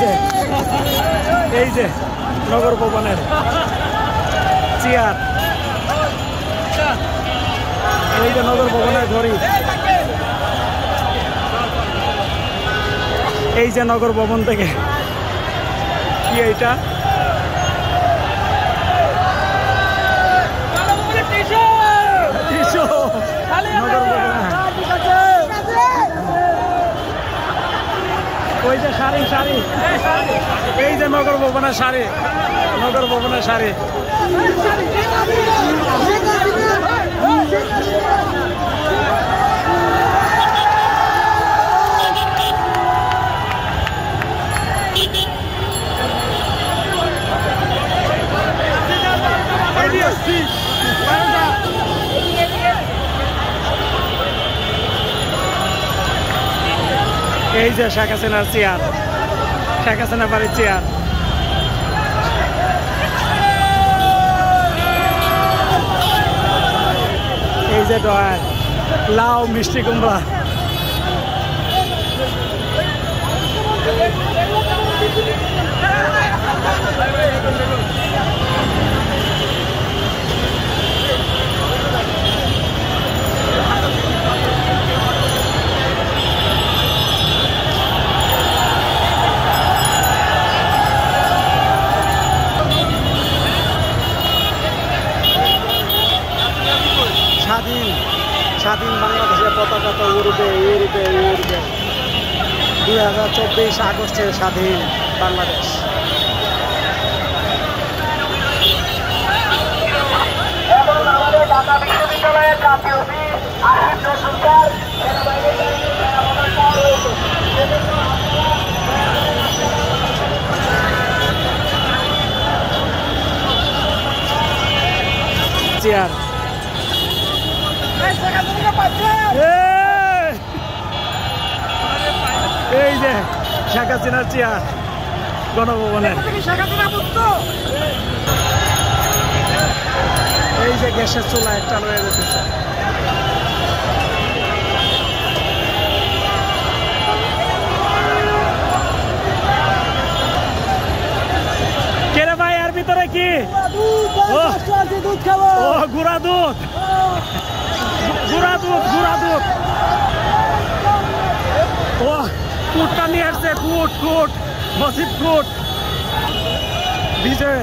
যে এই যে, নগর ভবনের চেয়ার। এই যে নগর ভবনের ঘড়ি। এই যে নগর ভবন থেকে কি এইটা টিসু, নগর ভবনে। ওই যে শাড়ি শাড়ি এই যে নগর ভবনের শাড়ি নগর ভবনের শাড়ি এই যে শেখ হাসিনার চেয়ার, শেখ হাসিনা বাড়ির চেয়ার। এই যে ডয়ার লাউ মিষ্টি কুমড়া। স্বাধীন স্বাধীন বাংলাদেশের পতাকা তো উড়বে উড়বে উড়বে। দুই হাজার চব্বিশ আগস্টের স্বাধীন বাংলাদেশ। এবং এই যে শেখ হাসিনার চেয়ার গণভবনের এই যে গ্যাসের চুলা চালু হয়ে যেতেছে কেরে ভাই এর ভিতরে কি? ও গুড়া দুধ। কুটটা নিয়ে আসছে কুট কুট মসজিদ কুট। বিজয়।